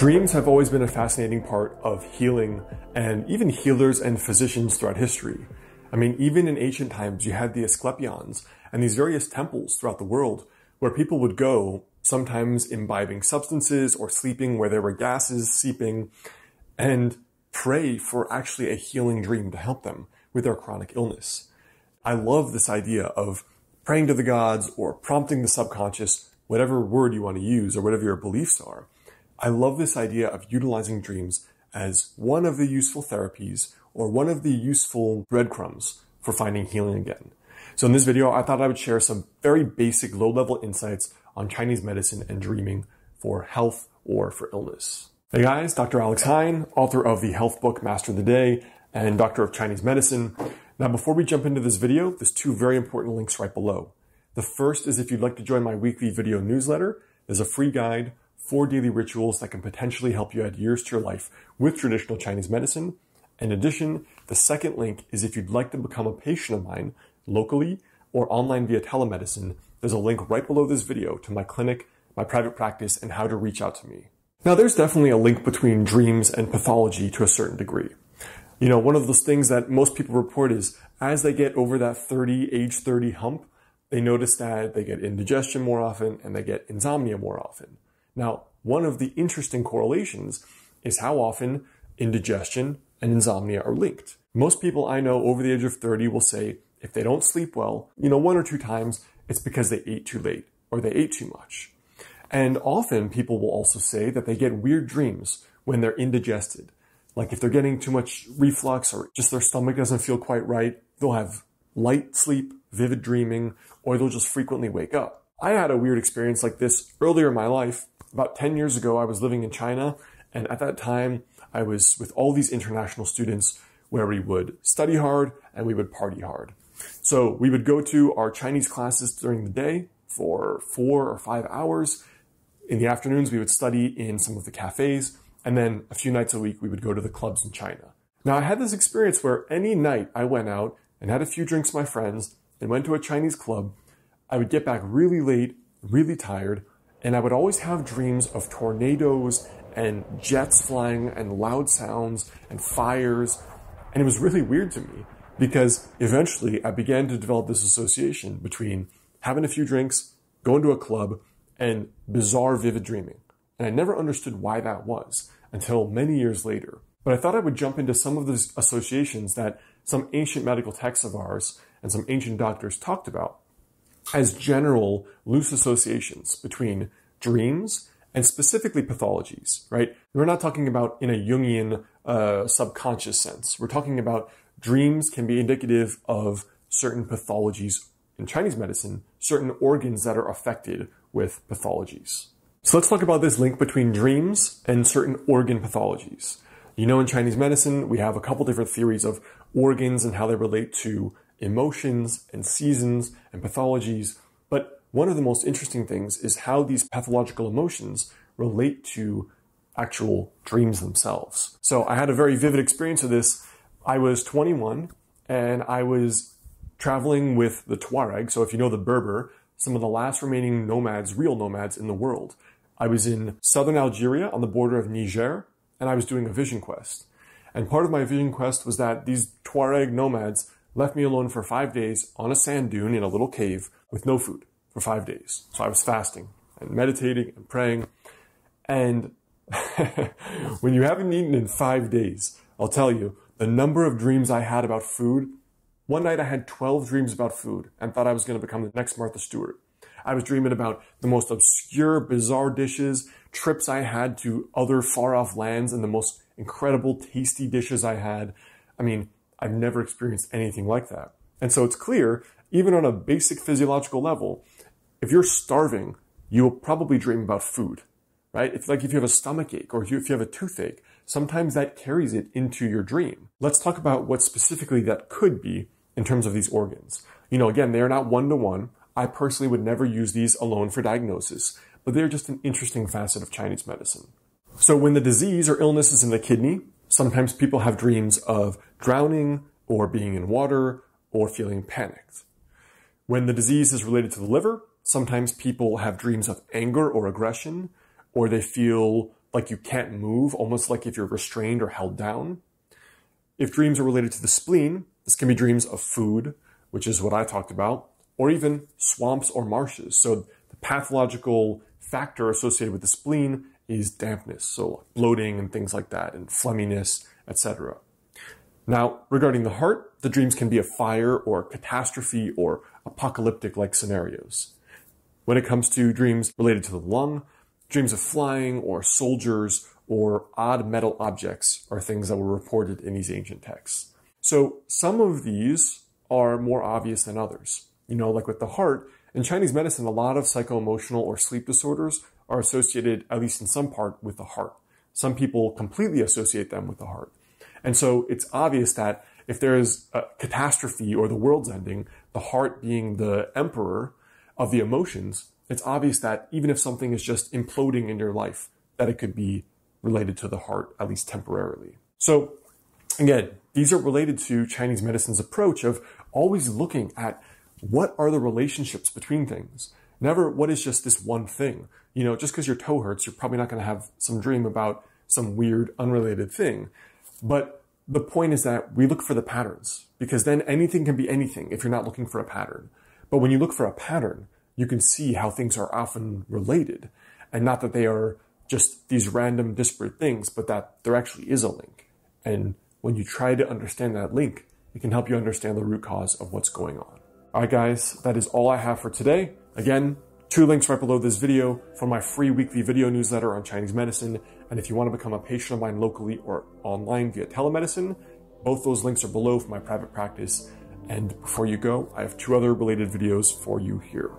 Dreams have always been a fascinating part of healing and even healers and physicians throughout history. I mean, even in ancient times, you had the Asclepions and these various temples throughout the world where people would go, sometimes imbibing substances or sleeping where there were gases seeping, and pray for actually a healing dream to help them with their chronic illness. I love this idea of praying to the gods or prompting the subconscious, whatever word you want to use or whatever your beliefs are. I love this idea of utilizing dreams as one of the useful therapies or one of the useful breadcrumbs for finding healing again. So in this video, I thought I would share some very basic low-level insights on Chinese medicine and dreaming for health or for illness. Hey guys, Dr. Alex Heyne, author of the health book Master the Day and Doctor of Chinese Medicine. Now, before we jump into this video, there's two very important links right below. The first is if you'd like to join my weekly video newsletter, there's a free guide four daily rituals that can potentially help you add years to your life with traditional Chinese medicine. In addition, the second link is if you'd like to become a patient of mine locally or online via telemedicine, there's a link right below this video to my clinic, my private practice, and how to reach out to me. Now, there's definitely a link between dreams and pathology to a certain degree. You know, one of those things that most people report is as they get over that 30, age 30 hump, they notice that they get indigestion more often and they get insomnia more often. Now, one of the interesting correlations is how often indigestion and insomnia are linked. Most people I know over the age of 30 will say if they don't sleep well, you know, one or two times, it's because they ate too late or they ate too much. And often people will also say that they get weird dreams when they're indigested. Like if they're getting too much reflux or just their stomach doesn't feel quite right, they'll have light sleep, vivid dreaming, or they'll just frequently wake up. I had a weird experience like this earlier in my life about 10 years ago, I was living in China, and at that time, I was with all these international students where we would study hard and we would party hard. So we would go to our Chinese classes during the day for four or five hours. In the afternoons, we would study in some of the cafes, and then a few nights a week, we would go to the clubs in China. Now, I had this experience where any night I went out and had a few drinks with my friends and went to a Chinese club, I would get back really late, really tired, and I would always have dreams of tornadoes and jets flying and loud sounds and fires. And it was really weird to me because eventually I began to develop this association between having a few drinks, going to a club, and bizarre vivid dreaming. And I never understood why that was until many years later. But I thought I would jump into some of those associations that some ancient medical texts of ours and some ancient doctors talked about as general loose associations between dreams and specifically pathologies, right? We're not talking about in a Jungian uh, subconscious sense. We're talking about dreams can be indicative of certain pathologies in Chinese medicine, certain organs that are affected with pathologies. So let's talk about this link between dreams and certain organ pathologies. You know, in Chinese medicine, we have a couple different theories of organs and how they relate to emotions and seasons and pathologies. But one of the most interesting things is how these pathological emotions relate to actual dreams themselves. So I had a very vivid experience of this. I was 21 and I was traveling with the Tuareg. So if you know the Berber, some of the last remaining nomads, real nomads in the world. I was in southern Algeria on the border of Niger and I was doing a vision quest. And part of my vision quest was that these Tuareg nomads left me alone for five days on a sand dune in a little cave with no food for five days. So I was fasting and meditating and praying. And when you haven't eaten in five days, I'll tell you, the number of dreams I had about food. One night I had 12 dreams about food and thought I was going to become the next Martha Stewart. I was dreaming about the most obscure, bizarre dishes, trips I had to other far off lands, and the most incredible, tasty dishes I had. I mean, I've never experienced anything like that. And so it's clear, even on a basic physiological level, if you're starving, you will probably dream about food, right? It's like if you have a stomach ache or if you have a toothache, sometimes that carries it into your dream. Let's talk about what specifically that could be in terms of these organs. You know, again, they are not one to one. I personally would never use these alone for diagnosis, but they're just an interesting facet of Chinese medicine. So when the disease or illness is in the kidney, sometimes people have dreams of drowning or being in water or feeling panicked. When the disease is related to the liver, sometimes people have dreams of anger or aggression, or they feel like you can't move, almost like if you're restrained or held down. If dreams are related to the spleen, this can be dreams of food, which is what I talked about, or even swamps or marshes. So the pathological factor associated with the spleen is dampness, so bloating and things like that, and phlegminess, etc. Now, regarding the heart, the dreams can be of fire or catastrophe or apocalyptic like scenarios. When it comes to dreams related to the lung, dreams of flying or soldiers or odd metal objects are things that were reported in these ancient texts. So some of these are more obvious than others. You know, like with the heart, in Chinese medicine, a lot of psycho-emotional or sleep disorders are associated, at least in some part, with the heart. Some people completely associate them with the heart. And so it's obvious that if there is a catastrophe or the world's ending, the heart being the emperor of the emotions, it's obvious that even if something is just imploding in your life, that it could be related to the heart, at least temporarily. So again, these are related to Chinese medicine's approach of always looking at what are the relationships between things. Never what is just this one thing. You know, just because your toe hurts, you're probably not going to have some dream about some weird, unrelated thing. But the point is that we look for the patterns because then anything can be anything if you're not looking for a pattern. But when you look for a pattern, you can see how things are often related and not that they are just these random disparate things, but that there actually is a link. And when you try to understand that link, it can help you understand the root cause of what's going on. All right, guys, that is all I have for today. Again, two links right below this video for my free weekly video newsletter on Chinese medicine. And if you want to become a patient of mine locally or online via telemedicine, both those links are below for my private practice. And before you go, I have two other related videos for you here.